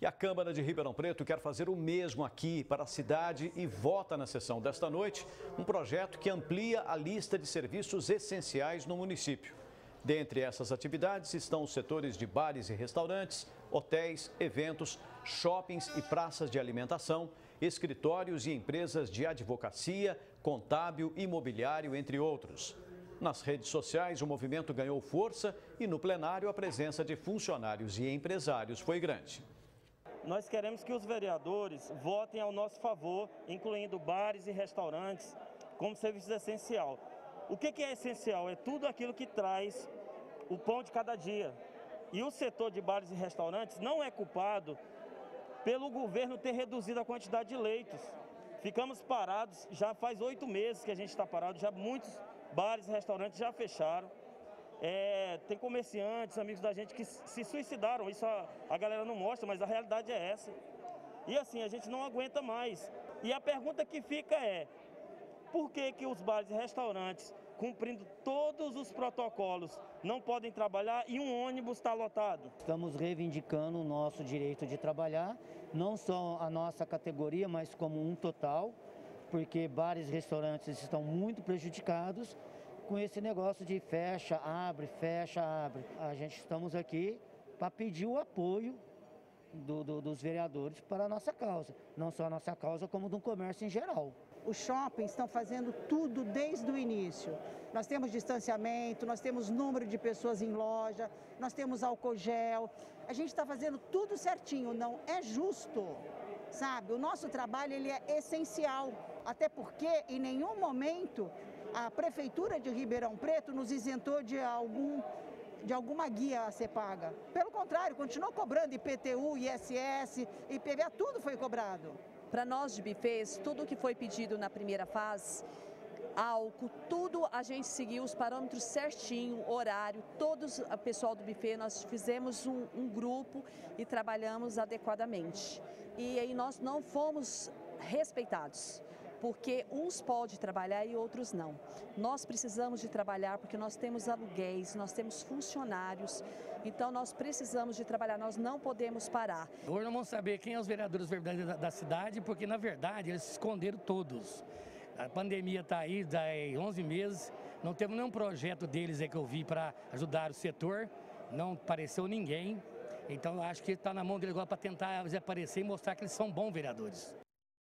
E a Câmara de Ribeirão Preto quer fazer o mesmo aqui para a cidade e vota na sessão desta noite um projeto que amplia a lista de serviços essenciais no município. Dentre essas atividades estão os setores de bares e restaurantes, hotéis, eventos, shoppings e praças de alimentação, escritórios e empresas de advocacia, contábil, imobiliário, entre outros. Nas redes sociais, o movimento ganhou força e no plenário a presença de funcionários e empresários foi grande. Nós queremos que os vereadores votem ao nosso favor, incluindo bares e restaurantes, como serviço essencial. O que é essencial? É tudo aquilo que traz o pão de cada dia. E o setor de bares e restaurantes não é culpado pelo governo ter reduzido a quantidade de leitos. Ficamos parados, já faz oito meses que a gente está parado, já muitos bares e restaurantes já fecharam. É, tem comerciantes, amigos da gente que se suicidaram, isso a, a galera não mostra, mas a realidade é essa. E assim, a gente não aguenta mais. E a pergunta que fica é, por que, que os bares e restaurantes, cumprindo todos os protocolos, não podem trabalhar e um ônibus está lotado? Estamos reivindicando o nosso direito de trabalhar, não só a nossa categoria, mas como um total, porque bares e restaurantes estão muito prejudicados com esse negócio de fecha, abre, fecha, abre. A gente estamos aqui para pedir o apoio do, do, dos vereadores para a nossa causa. Não só a nossa causa, como do comércio em geral. Os shoppings estão fazendo tudo desde o início. Nós temos distanciamento, nós temos número de pessoas em loja, nós temos álcool gel. A gente está fazendo tudo certinho, não é justo, sabe? O nosso trabalho ele é essencial, até porque em nenhum momento a Prefeitura de Ribeirão Preto nos isentou de algum de alguma guia a ser paga. Pelo contrário, continuou cobrando IPTU, ISS, IPVA, tudo foi cobrado. Para nós de bufês, tudo que foi pedido na primeira fase, álcool, tudo a gente seguiu os parâmetros certinho, horário, todos, o pessoal do buffet, nós fizemos um, um grupo e trabalhamos adequadamente. E aí nós não fomos respeitados porque uns podem trabalhar e outros não. Nós precisamos de trabalhar porque nós temos aluguéis, nós temos funcionários, então nós precisamos de trabalhar, nós não podemos parar. Hoje nós vamos saber quem é os vereadores verdadeiros da cidade, porque na verdade eles se esconderam todos. A pandemia está aí, há 11 meses, não temos nenhum projeto deles aí que eu vi para ajudar o setor, não apareceu ninguém. Então acho que está na mão dele agora para tentar aparecer e mostrar que eles são bons vereadores.